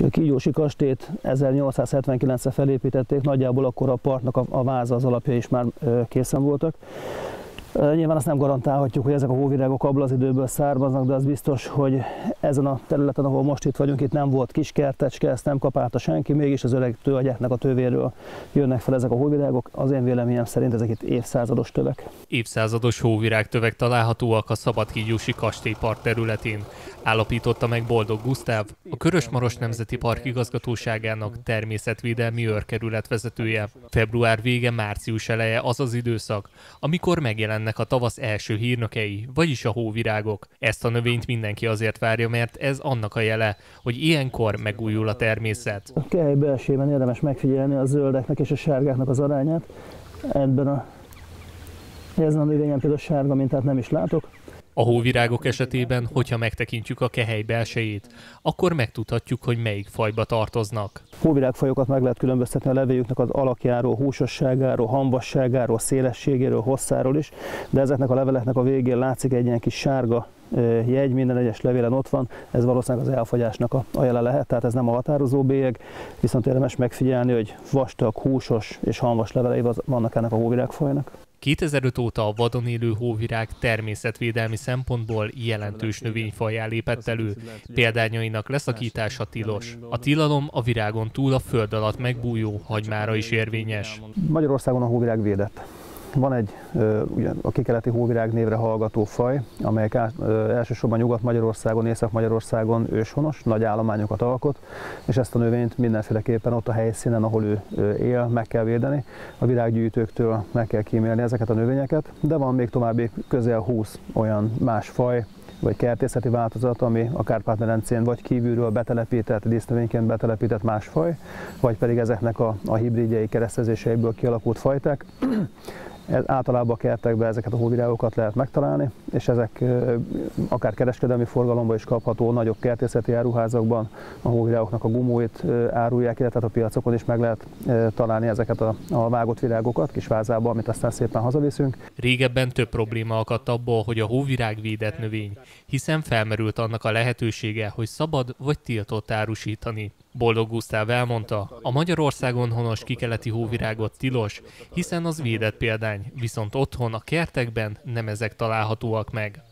A kígyósi kastélyt 1879-re felépítették, nagyjából akkor a partnak a, a váza, az alapja is már készen voltak. Nyilván azt nem garantálhatjuk, hogy ezek a hóvirágok abból az időből származnak, de az biztos, hogy ezen a területen, ahol most itt vagyunk, itt nem volt kis kertecske, ezt nem kapálta senki, mégis az öreg tőagyeknek a tövéről jönnek fel ezek a hóvirágok. Az én véleményem szerint ezek itt évszázados tövek. Évszázados hóvirágtövek találhatóak a Szabadhígyúsi kastélypark területén, állapította meg Boldog Gusztáv, a Körösmaros Nemzeti Park igazgatóságának természetvédelmi őrkerület vezetője. Február vége, március eleje az az időszak, amikor megjelennek a tavasz első hírnökei, vagyis a hóvirágok. Ezt a növényt mindenki azért várja, mert ez annak a jele, hogy ilyenkor megújul a természet. A kehely belsőben érdemes megfigyelni a zöldeknek és a sárgáknak az arányát. Ebben a ezen a növényen például sárga mintát nem is látok, a hóvirágok esetében, hogyha megtekintjük a kehely belsejét, akkor megtudhatjuk, hogy melyik fajba tartoznak. Hóvirágfajokat meg lehet különböztetni a levéjüknek az alakjáról, húsosságáról, hambasságáról, szélességéről, hosszáról is, de ezeknek a leveleknek a végén látszik egy ilyen kis sárga jegy, minden egyes levélen ott van, ez valószínűleg az elfogyásnak a, a jele lehet, tehát ez nem a határozó bélyeg, viszont érdemes megfigyelni, hogy vastag, húsos és halmas levelei vannak ennek a hóvirágfajnak. 2005 óta a vadon élő hóvirág természetvédelmi szempontból jelentős növényfajá lépett elő, példányainak leszakítása tilos. A tilalom a virágon túl a föld alatt megbújó hagymára is érvényes. Magyarországon a hóvirág védett. Van egy ugye, a kikeleti hóvirág névre hallgató faj, amelyek elsősorban Nyugat-Magyarországon, Észak-Magyarországon őshonos, nagy állományokat alkot, és ezt a növényt mindenféleképpen ott a helyszínen, ahol ő él, meg kell védeni. A virággyűjtőktől meg kell kímélni ezeket a növényeket, de van még további közel 20 olyan más faj, vagy kertészeti változat, ami a Kárpát-medencén vagy kívülről betelepített, dísznövényként betelepített más faj, vagy pedig ezeknek a, a hibridjei keresztezéseiből kialakult fajták. Általában a kertekben ezeket a hóvirágokat lehet megtalálni, és ezek akár kereskedelmi forgalomban is kapható, nagyobb kertészeti áruházakban a hóvirágoknak a gumóit árulják, illetve a piacokon is meg lehet találni ezeket a, a vágott virágokat kis vázában, amit aztán szépen hazaviszünk. Régebben több probléma akadt abból, hogy a hóvirág védett növény, hiszen felmerült annak a lehetősége, hogy szabad vagy tiltott árusítani. Boldog Gusztáv elmondta, a Magyarországon honos kikeleti hóvirágot tilos, hiszen az védett példány, viszont otthon a kertekben nem ezek találhatóak meg.